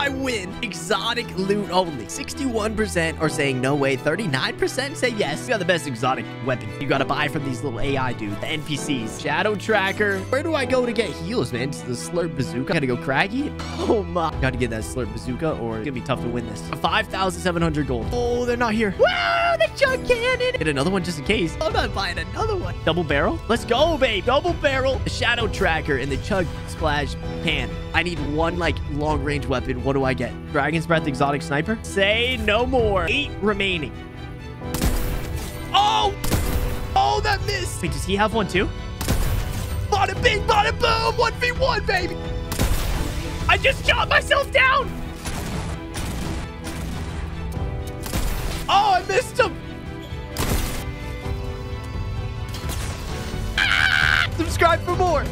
I win. Exotic loot only. 61% are saying no way. 39% say yes. You got the best exotic weapon. You got to buy from these little AI dudes, the NPCs. Shadow Tracker. Where do I go to get heals, man? It's the Slurp Bazooka. Gotta go Craggy. Oh my. Gotta get that Slurp Bazooka or it's gonna be tough to win this. 5,700 gold. Oh, they're not here. Wow, the chug cannon. Get another one just in case. I'm not buying another one. Double barrel? Let's go, babe. Double barrel. The Shadow Tracker and the Chug Splash Pan. I need one, like, long-range weapon. What do I get? Dragon's Breath Exotic Sniper? Say no more. Eight remaining. Oh! Oh, that missed. Wait, does he have one too? Bada bing, bada boom. 1v1, baby. I just shot myself down. Oh, I missed him. Subscribe for more.